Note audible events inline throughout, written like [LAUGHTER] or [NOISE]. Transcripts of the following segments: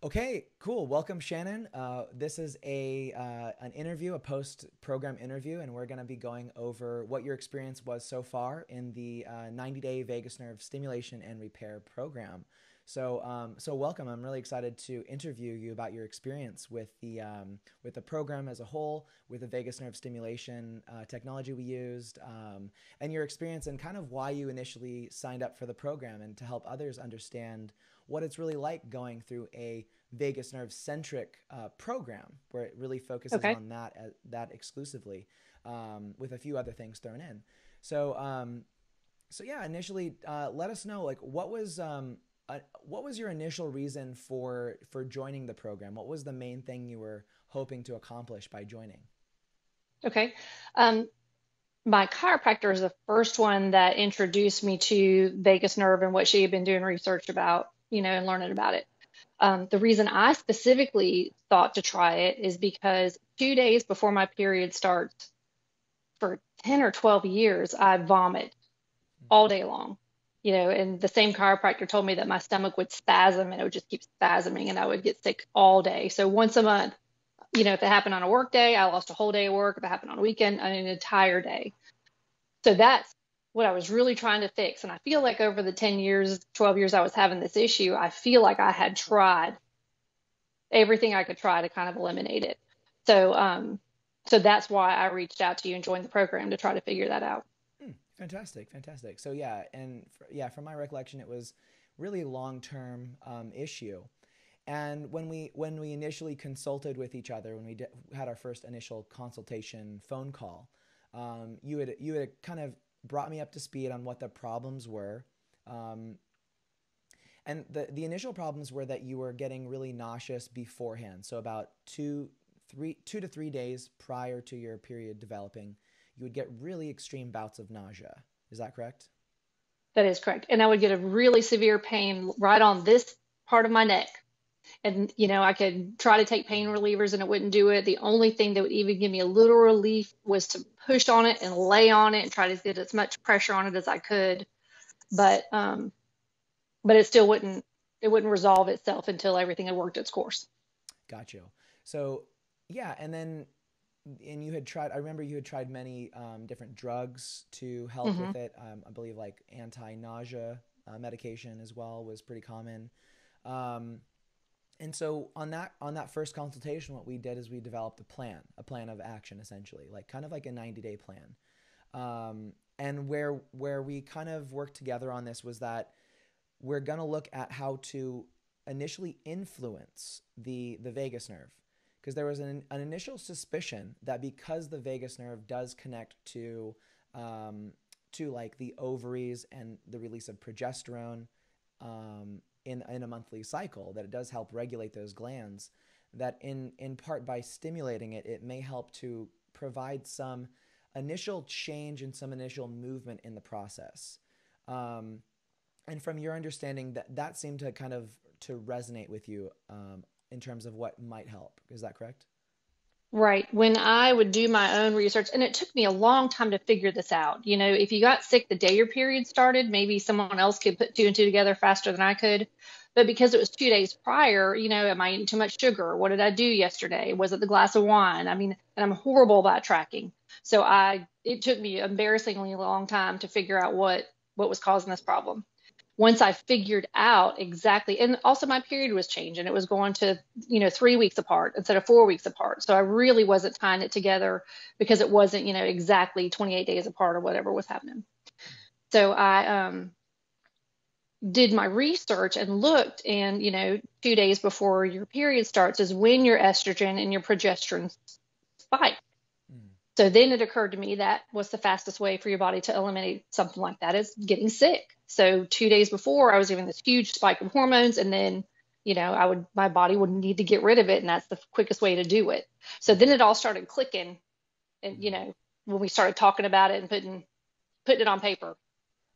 Okay, cool. Welcome, Shannon. Uh, this is a uh, an interview, a post program interview, and we're going to be going over what your experience was so far in the uh, 90 day vagus nerve stimulation and repair program. So, um, so welcome. I'm really excited to interview you about your experience with the um, with the program as a whole, with the vagus nerve stimulation uh, technology we used, um, and your experience and kind of why you initially signed up for the program, and to help others understand what it's really like going through a vagus nerve centric uh, program where it really focuses okay. on that uh, that exclusively, um, with a few other things thrown in. So, um, so yeah, initially, uh, let us know like what was um, uh, what was your initial reason for for joining the program? What was the main thing you were hoping to accomplish by joining? Okay. Um, my chiropractor is the first one that introduced me to vagus nerve and what she had been doing research about, you know, and learning about it. Um, the reason I specifically thought to try it is because two days before my period starts, for 10 or 12 years, I vomit all day long you know, and the same chiropractor told me that my stomach would spasm and it would just keep spasming and I would get sick all day. So once a month, you know, if it happened on a work day, I lost a whole day of work. If it happened on a weekend, an entire day. So that's what I was really trying to fix. And I feel like over the 10 years, 12 years I was having this issue, I feel like I had tried everything I could try to kind of eliminate it. So, um, so that's why I reached out to you and joined the program to try to figure that out. Fantastic, fantastic. So yeah, and for, yeah, from my recollection, it was really long term um, issue. And when we when we initially consulted with each other, when we had our first initial consultation phone call, um, you had you had kind of brought me up to speed on what the problems were. Um, and the, the initial problems were that you were getting really nauseous beforehand. So about two, three, two to three days prior to your period developing, you would get really extreme bouts of nausea. Is that correct? That is correct. And I would get a really severe pain right on this part of my neck. And, you know, I could try to take pain relievers and it wouldn't do it. The only thing that would even give me a little relief was to push on it and lay on it and try to get as much pressure on it as I could. But, um, but it still wouldn't, it wouldn't resolve itself until everything had worked its course. Got you. So, yeah. And then and you had tried. I remember you had tried many um, different drugs to help mm-hmm. with it. Um, I believe like anti-nausea uh, medication as well was pretty common. Um, and so on that on that first consultation, what we did is we developed a plan, a plan of action, essentially, like kind of like a 90-day plan. Um, and where where we kind of worked together on this was that we're gonna look at how to initially influence the the vagus nerve because there was an, an initial suspicion that because the vagus nerve does connect to um, to like the ovaries and the release of progesterone um, in in a monthly cycle, that it does help regulate those glands. That in in part by stimulating it, it may help to provide some initial change and some initial movement in the process. Um, and from your understanding, that that seemed to kind of to resonate with you um, in terms of what might help. Is that correct? Right. When I would do my own research, and it took me a long time to figure this out. You know, if you got sick the day your period started, maybe someone else could put two and two together faster than I could. But because it was two days prior, you know, am I eating too much sugar? What did I do yesterday? Was it the glass of wine? I mean, and I'm horrible about tracking. So I, it took me embarrassingly long time to figure out what what was causing this problem once I figured out exactly, and also my period was changing. It was going to, you know, three weeks apart instead of four weeks apart. So I really wasn't tying it together because it wasn't, you know, exactly 28 days apart or whatever was happening. So I um, did my research and looked, and, you know, two days before your period starts is when your estrogen and your progesterone spike. Hmm. So then it occurred to me that was the fastest way for your body to eliminate something like that is getting sick. So two days before, I was having this huge spike of hormones, and then you know I would my body would need to get rid of it, and that's the quickest way to do it. So then it all started clicking, and you know when we started talking about it and putting putting it on paper.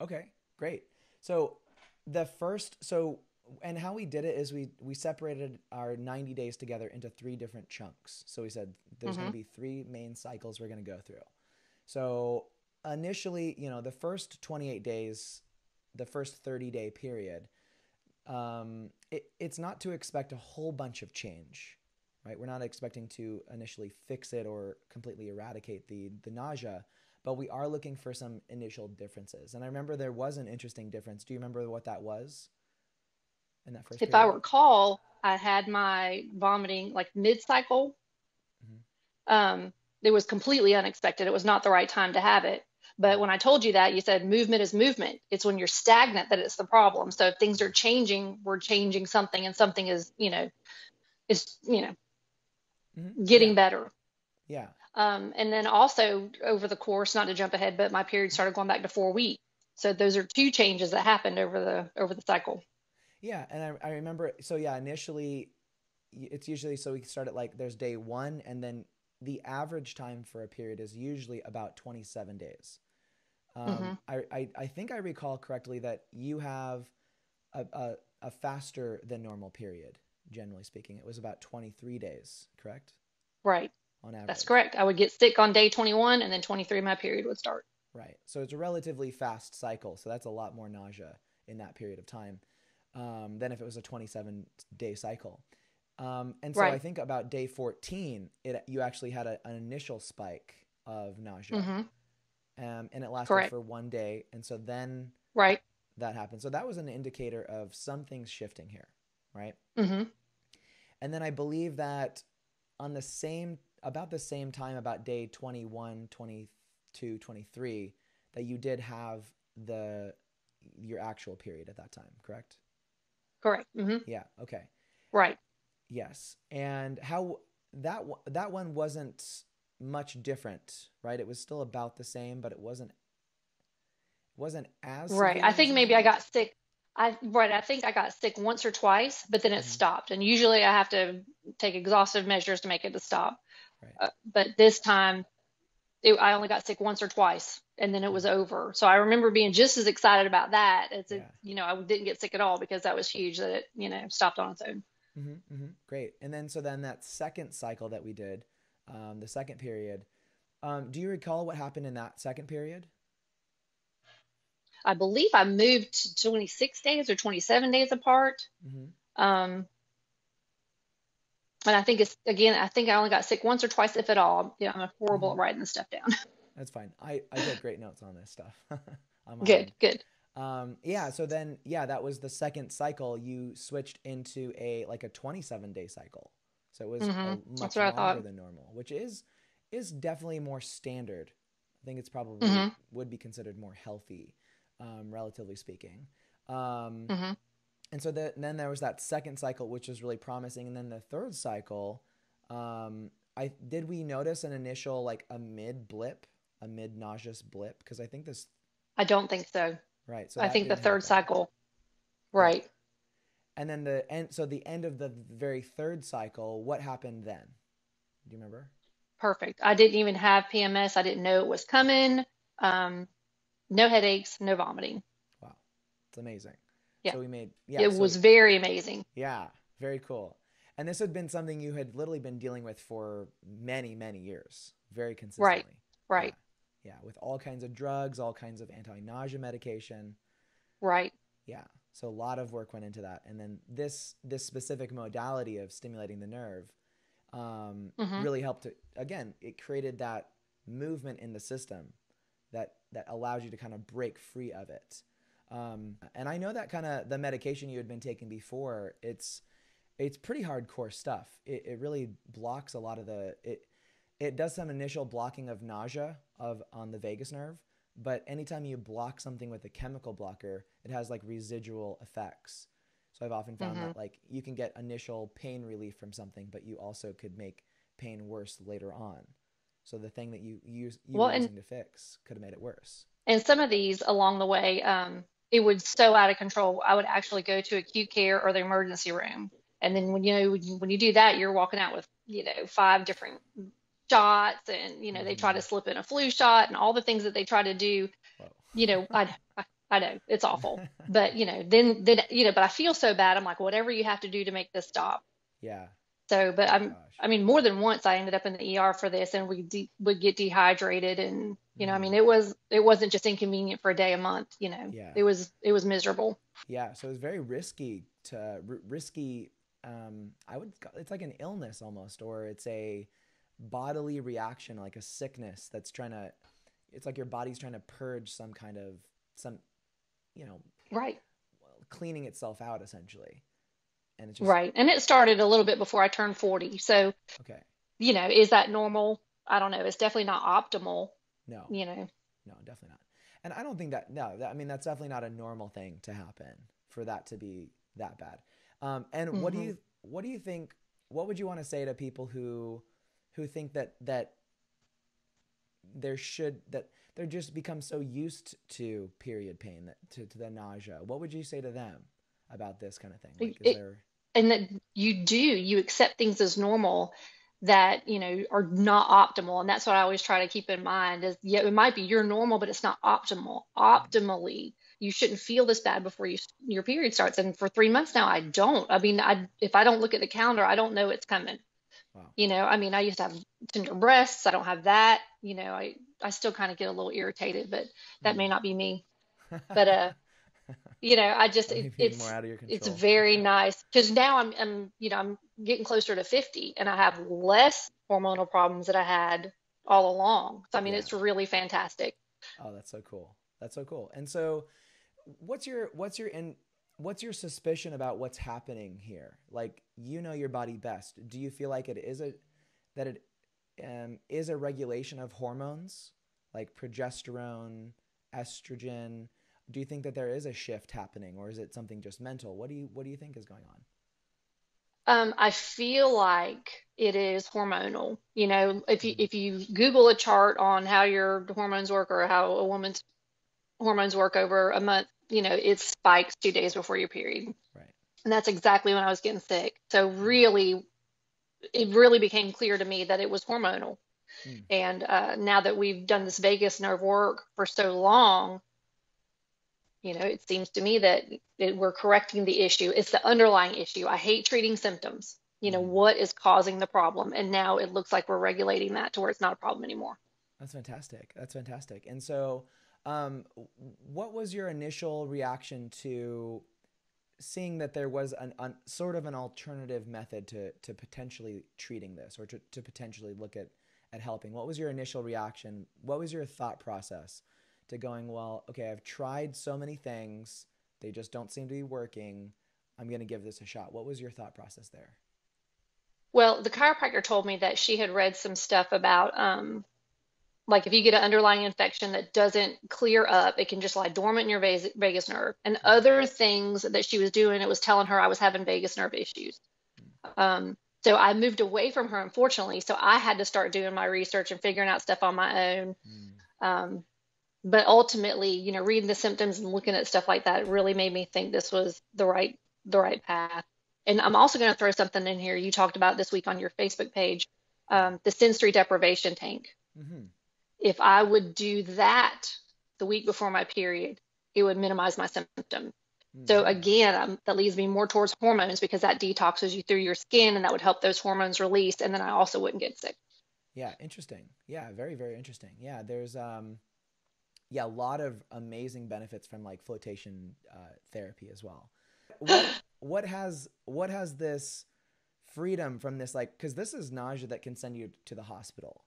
Okay, great. So the first so and how we did it is we we separated our 90 days together into three different chunks. So we said there's mm-hmm. going to be three main cycles we're going to go through. So initially, you know, the first 28 days the first 30 day period, um, it, it's not to expect a whole bunch of change, right? We're not expecting to initially fix it or completely eradicate the the nausea, but we are looking for some initial differences. And I remember there was an interesting difference. Do you remember what that was in that first? If period? I recall, I had my vomiting like mid cycle. Mm-hmm. Um, it was completely unexpected. It was not the right time to have it. But when I told you that, you said movement is movement. It's when you're stagnant that it's the problem. So if things are changing, we're changing something, and something is, you know, is you know, mm-hmm. getting yeah. better. Yeah. Um, and then also over the course, not to jump ahead, but my period started going back to four weeks. So those are two changes that happened over the over the cycle. Yeah, and I, I remember. So yeah, initially, it's usually so we start at like there's day one, and then the average time for a period is usually about 27 days. Um, mm-hmm. I, I, I think I recall correctly that you have a, a, a faster than normal period, generally speaking. It was about 23 days, correct? Right. On average. That's correct. I would get sick on day 21 and then 23 my period would start. Right. So it's a relatively fast cycle. So that's a lot more nausea in that period of time um, than if it was a 27 day cycle. Um, and so right. I think about day 14, it you actually had a, an initial spike of nausea. Mm-hmm. Um, and it lasted Correct. for one day. And so then right. that happened. So that was an indicator of something's shifting here, right? Mm-hmm. And then I believe that on the same, about the same time, about day 21, 22, 23, that you did have the your actual period at that time, correct? Correct. Mm-hmm. Yeah. Okay. Right. Yes. And how that that one wasn't much different, right? It was still about the same, but it wasn't wasn't as right. I think maybe I got sick. I right. I think I got sick once or twice, but then it mm-hmm. stopped. And usually I have to take exhaustive measures to make it to stop. Right. Uh, but this time, it, I only got sick once or twice, and then it was Mm-hmm. over. So I remember being just as excited about that as Yeah. it, you know, I didn't get sick at all because that was huge that it, you know, stopped on its own. Mm-hmm, mm-hmm. Great. And then so then that second cycle that we did, um, the second period. Um, do you recall what happened in that second period? I believe I moved to 26 days or 27 days apart. Mm-hmm. Um, and I think it's again, I think I only got sick once or twice, if at all. Yeah, I'm horrible Mm-hmm. at writing this stuff down. [LAUGHS] That's fine. I, I did great notes on this stuff. [LAUGHS] good, good. Um, yeah. So then, yeah, that was the second cycle. You switched into a like a 27 day cycle. So it was a Mhm. much That's what I longer than normal, which is is definitely more standard. I think it's probably Mhm. would be considered more healthy, um, relatively speaking. Um, hmm and so the, then there was that second cycle, which was really promising, and then the third cycle. Um, I did we notice an initial like a mid blip, a mid nauseous blip? Because I think this I don't think so. Right. So I think the third happen. cycle, right. And then the end. So the end of the very third cycle. What happened then? Do you remember? Perfect. I didn't even have PMS. I didn't know it was coming. Um, no headaches, no vomiting. Wow, it's amazing. Yeah. So we made yeah. it so- was very amazing. yeah, very cool. And this had been something you had literally been dealing with for many, many years, very consistently. Right. Yeah, yeah, with all kinds of drugs, all kinds of anti-nausea medication. Right. Yeah. So a lot of work went into that, and then this this specific modality of stimulating the nerve um, Mhm. really helped. To, again, it created that movement in the system that that allows you to kind of break free of it. Um, and I know that kind of the medication you had been taking before. It's it's pretty hardcore stuff. It, it really blocks a lot of the it. It does some initial blocking of nausea of on the vagus nerve, but anytime you block something with a chemical blocker, it has like residual effects. So I've often found Mhm. that like you can get initial pain relief from something, but you also could make pain worse later on. So the thing that you use you Well, were and- using to fix could have made it worse. And some of these along the way, um, it would so out of control. I would actually go to acute care or the emergency room. And then when you know when you do that, you're walking out with you know five different shots, and you know they try to slip in a flu shot and all the things that they try to do. Whoa. You know, I I, I know it's awful, [LAUGHS] but you know then then you know, but I feel so bad. I'm like, whatever you have to do to make this stop. Yeah. So, but Oh, I'm gosh. I mean, more than once I ended up in the ER for this, and we de- would get dehydrated, and you know, I mean, it was it wasn't just inconvenient for a day, a month. You know, Yeah. it was it was miserable. Yeah, so it was very risky to r- risky. Um, I would. It's like an illness almost, or it's a bodily reaction, like a sickness that's trying to. It's like your body's trying to purge some kind of some, you know, Right. cleaning itself out essentially, and it's just Right. And it started a little bit before I turned 40. So, okay. you know, is that normal? I don't know. It's definitely not optimal, No, you know. no, definitely not. And I don't think that. No, that, I mean that's definitely not a normal thing to happen for that to be that bad. Um, and what do hmm you what do you think? What would you want to say to people who who think that that there should that they're just become so used to period pain that to, to the nausea? What would you say to them about this kind of thing? Like, is It, there? and that you do, you accept things as normal that, you know, are not optimal. And that's what I always try to keep in mind is, yeah, it might be you're normal, but it's not optimal. Optimally, you shouldn't feel this bad before you your period starts. And for three months now, I don't. I mean, I if I don't look at the calendar, I don't know it's coming. Wow. You know, I mean, I used to have tender breasts. I don't have that. You know, I I still kind of get a little irritated, but that may Mm. not be me. [LAUGHS] But uh, you know, I just it, may more it's out of your it's very nice because now I'm I'm you know I'm getting closer to 50 and I have less hormonal problems that I had all along. So I mean, Yeah. it's really fantastic. Oh, that's so cool. That's so cool. And so, what's your what's your in what's your suspicion about what's happening here? Like, you know your body best. Do you feel like it is a that it um, is a regulation of hormones like progesterone, estrogen? Do you think that there is a shift happening, or is it something just mental? What do you what do you think is going on? Um, I feel like it is hormonal. You know, if you Mm, if you Google a chart on how your hormones work or how a woman's hormones work over a month, you know, it spikes two days before your period. right. And that's exactly when I was getting sick. So Mm, really, it really became clear to me that it was hormonal. mm, And uh, now that we've done this vagus nerve work for so long, you know, it seems to me that it, we're correcting the issue. It's the underlying issue. I hate treating symptoms. You know, mm. what is causing the problem? And now it looks like we're regulating that to where it's not a problem anymore. That's fantastic. That's fantastic. And so, um, what was your initial reaction to seeing that there was an, an sort of an alternative method to to potentially treating this or to, to potentially look at at helping? What was your initial reaction? What was your thought process to going, well, okay, I've tried so many things, they just don't seem to be working. I'm going to give this a shot. What was your thought process there? Well, the chiropractor told me that she had read some stuff about um, like if you get an underlying infection that doesn't clear up, it can just lie dormant in your vas- vagus nerve. And Mm, other things that she was doing, it was telling her I was having vagus nerve issues. Um, so I moved away from her, unfortunately. So I had to start doing my research and figuring out stuff on my own. mm, Um, but ultimately, you know, reading the symptoms and looking at stuff like that really made me think this was the right the right path. And I'm also going to throw something in here you talked about this week on your Facebook page, um, the sensory deprivation tank. mm-hmm. If I would do that the week before my period, it would minimize my symptoms. So Mm-hmm. again, um, that leads me more towards hormones because that detoxes you through your skin, and that would help those hormones release, and then I also wouldn't get sick. Yeah, interesting. Yeah, very, very interesting. Yeah, there's um yeah, a lot of amazing benefits from like flotation uh, therapy as well. What [LAUGHS] what has what has this freedom from this like because this is nausea that can send you to the hospital,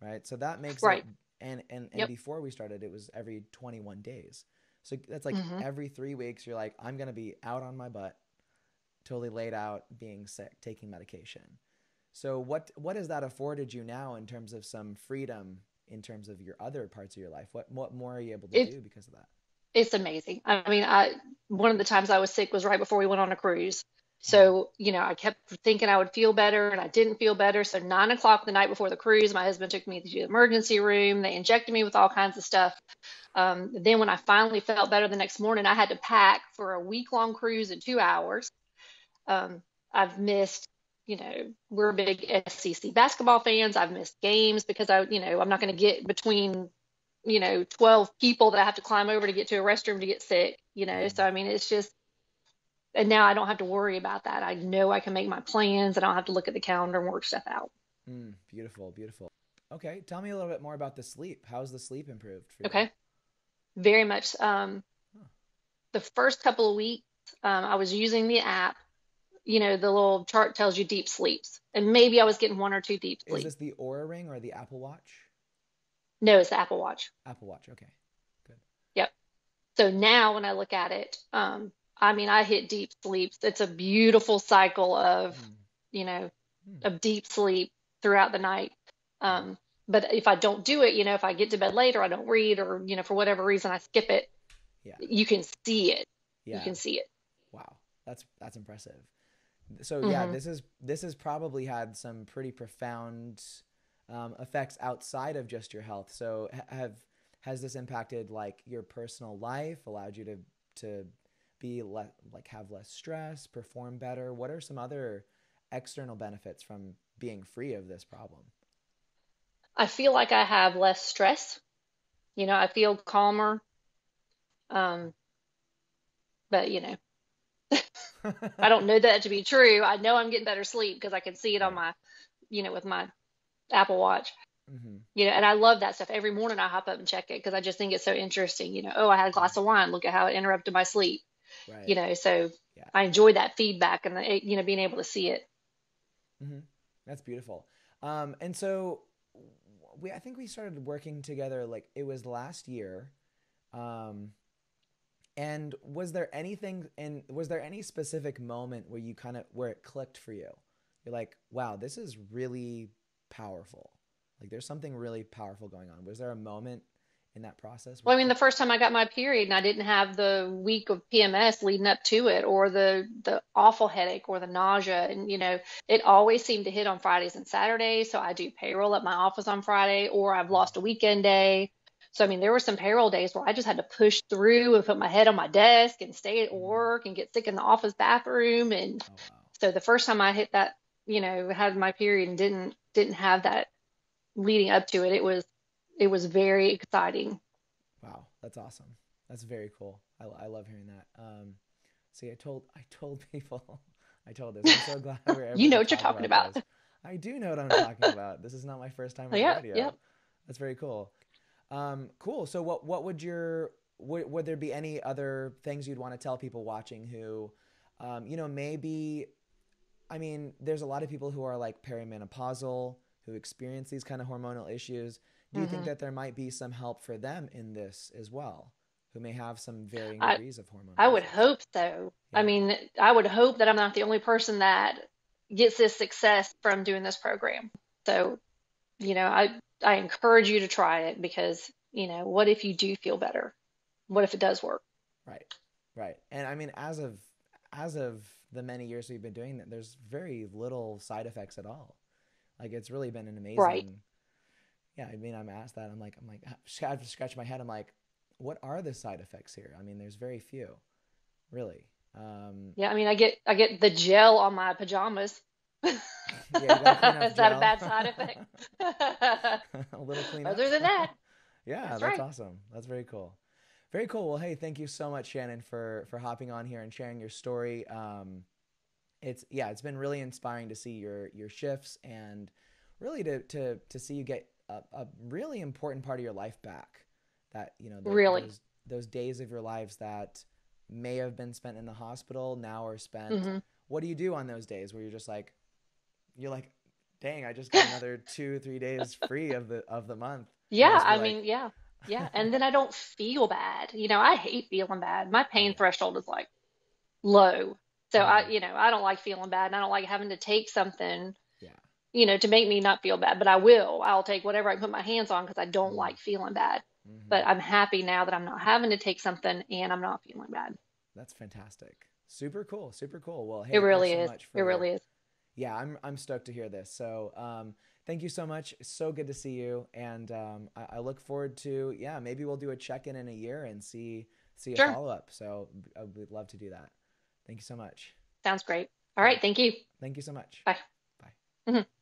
right? So that makes it Right. and and and Yep. before we started, it was every 21 days. So that's like hmm every three weeks, you're like, I'm gonna be out on my butt, totally laid out, being sick, taking medication. So what what has that afforded you now in terms of some freedom in terms of your other parts of your life? What what more are you able to It do because of that? it's amazing. I mean, I one of the times I was sick was right before we went on a cruise. So, you know, I kept thinking I would feel better and I didn't feel better. So nine o'clock the night before the cruise, my husband took me to the emergency room. They injected me with all kinds of stuff. Um, then when I finally felt better the next morning, I had to pack for a week long cruise in two hours. Um, I've missed, you know, we're big SEC basketball fans. I've missed games because I, you know, I'm not going to get between, you know, 12 people that I have to climb over to get to a restroom to get sick, you know. So, I mean, it's just, and now I don't have to worry about that. I know I can make my plans. and I don't have to look at the calendar and work stuff out. mm, beautiful, beautiful. Okay, tell me a little bit more about the sleep. How's the sleep improved for you? Okay. Very much. Um, Huh. the first couple of weeks, um, I was using the app. You know, the little chart tells you deep sleeps, and maybe I was getting one or two deep Is sleeps. this the Oura Ring or the Apple Watch? No, it's the Apple Watch. Apple Watch. Okay. Good. Yep. So now when I look at it, um, I mean, I hit deep sleeps. It's a beautiful cycle of, Hmm. you know, Hmm. of deep sleep throughout the night. Um, but if I don't do it, you know, if I get to bed late or I don't read or, you know, for whatever reason I skip it, Yeah. you can see it. Yeah. You can see it. Wow. That's that's impressive. So yeah, hmm this is this has probably had some pretty profound um, effects outside of just your health. So have has this impacted like your personal life, allowed you to to be le- like have less stress, perform better? What are some other external benefits from being free of this problem? I feel like I have less stress. You know, I feel calmer. Um, but you know, [LAUGHS] I don't know that to be true. I know I'm getting better sleep because I can see it on my, you know, with my Apple Watch. hmm You know, and I love that stuff. Every morning I hop up and check it because I just think it's so interesting. You know, oh, I had a glass of wine. Look at how it interrupted my sleep. You know, so Yeah. I enjoy that feedback and you know being able to see it. hmm That's beautiful. Um, and so we, I think we started working together like it was last year. Um, and was there anything and was there any specific moment where you kind of where it clicked for you? You're like, wow, this is really powerful. Like there's something really powerful going on. Was there a moment in that process Well, I mean, the first time I got my period and I didn't have the week of PMS leading up to it, or the the awful headache, or the nausea, and you know, it always seemed to hit on Fridays and Saturdays. So I do payroll at my office on Friday, or I've lost a weekend day. So I mean, there were some payroll days where I just had to push through and put my head on my desk and stay at Mhm. work and get sick in the office bathroom. And Oh wow. so the first time I hit that, you know, had my period and didn't didn't have that leading up to it, it was it was very exciting. Wow, that's awesome. That's very cool. I, I love hearing that. Um, see, I told I told [LAUGHS] people, I told this. I'm so glad we're [LAUGHS] able You know what you're talk talking about about. I do know what I'm talking about. This is not my first time on the [LAUGHS] Yeah, radio. yeah. That's very cool. Um, cool. So, what what would your would, would there be any other things you'd want to tell people watching who, um, you know, maybe, I mean, there's a lot of people who are like perimenopausal who experience these kind of hormonal issues. Do you think hmm that there might be some help for them in this as well, who may have some varying I degrees of hormonal I would hope so. I mean, I would hope that I'm not the only person that gets this success from doing this program. So, you know, I I encourage you to try it because, you know, what if you do feel better? What if it does work? Right. Right. And I mean, as of as of the many years we've been doing that, there's very little side effects at all. Like it's really been an amazing Right. Yeah, I mean, I'm asked that. I'm like, I'm like, I have to scratch my head. I'm like, what are the side effects here? I mean, there's very few, really. Um, Yeah, I mean, I get I get the gel on my pajamas. yeah, you gotta clean off [LAUGHS] Is that a bad side effect? [LAUGHS] A little cleanup. Other than that, [LAUGHS] Yeah, that's that's right. awesome. That's very cool. Very cool. Well, hey, thank you so much, Shannon, for for hopping on here and sharing your story. Um, it's yeah, it's been really inspiring to see your your shifts and really to to to see you get a, a really important part of your life back. That you know tho- Really. those those days of your lives that may have been spent in the hospital now are spent. hmm What do you do on those days where you're just like you're like, dang, I just got another [LAUGHS] two three days free of the of the month. Yeah, I like, mean, yeah. Yeah, [LAUGHS] and then I don't feel bad. You know, I hate feeling bad. My pain yeah, threshold is like low. So I, hmm you know, I don't like feeling bad and I don't like having to take something, you know, to make me not feel bad, but I will. I'll take whatever I can put my hands on because I don't mm, like feeling bad. hmm But I'm happy now that I'm not having to take something and I'm not feeling bad. That's fantastic. Super cool. Super cool. Well, It hey, thanks really so is. much It really is. yeah, I'm I'm stoked to hear this. So, um, thank you so much. It's so good to see you, and um, I, I look forward to yeah, maybe we'll do a check in in a year and see see a Sure. follow up. So I would love to do that. Thank you so much. Sounds great. All right. Thank you. Thank you so much. Bye. Bye. Mhm.